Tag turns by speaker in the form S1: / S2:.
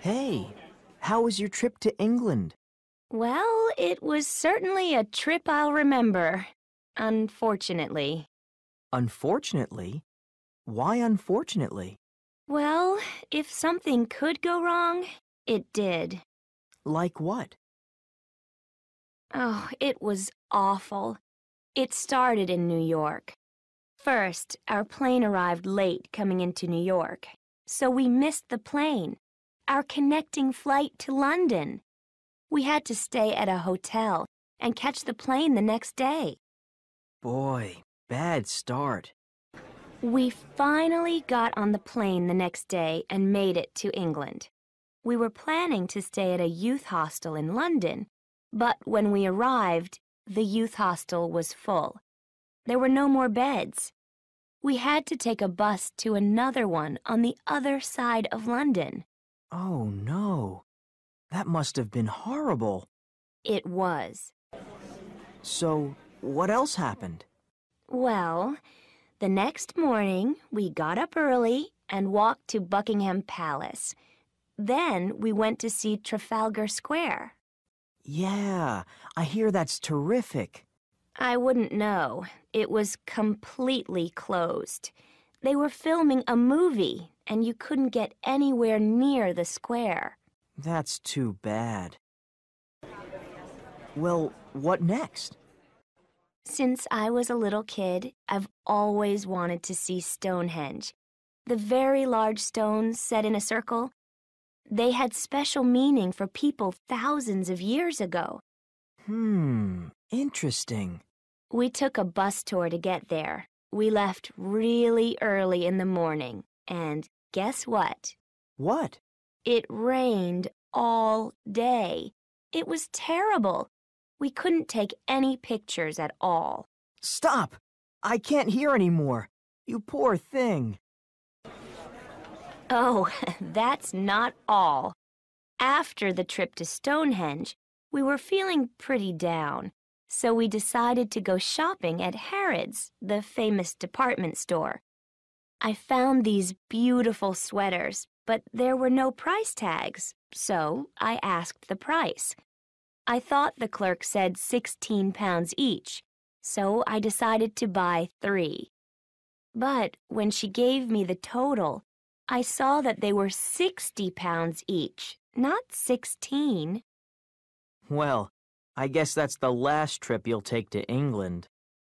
S1: Hey, how was your trip to England?
S2: Well, it was certainly a trip I'll remember. Unfortunately.
S1: Unfortunately? Why unfortunately?
S2: Well, if something could go wrong, it did.
S1: Like what?
S2: Oh, it was awful. It started in New York. First, our plane arrived late coming into New York, so we missed the plane, our connecting flight to London. We had to stay at a hotel and catch the plane the next day.
S1: Boy, bad start.
S2: We finally got on the plane the next day and made it to England. We were planning to stay at a youth hostel in London, but when we arrived, the youth hostel was full. There were no more beds. We had to take a bus to another one on the other side of London.
S1: Oh no. That must have been horrible.
S2: It was.
S1: So, what else happened?
S2: Well, the next morning we got up early and walked to Buckingham Palace. Then we went to see Trafalgar Square.
S1: Yeah, I hear that's terrific.
S2: I wouldn't know. It was completely closed. They were filming a movie, and you couldn't get anywhere near the square.
S1: That's too bad. Well, what next?
S2: Since I was a little kid, I've always wanted to see Stonehenge. The very large stones set in a circle. They had special meaning for people thousands of years ago.
S1: Hmm, interesting.
S2: We took a bus tour to get there. We left really early in the morning, and guess what?
S1: What?
S2: It rained all day. It was terrible. We couldn't take any pictures at all.
S1: Stop! I can't hear anymore. You poor thing.
S2: Oh, that's not all. After the trip to Stonehenge, we were feeling pretty down, so we decided to go shopping at Harrods, the famous department store. I found these beautiful sweaters, but there were no price tags, so I asked the price. I thought the clerk said 16 pounds each, so I decided to buy three. But when she gave me the total, I saw that they were 60 pounds each, not 16.
S1: Well, I guess that's the last trip you'll take to England.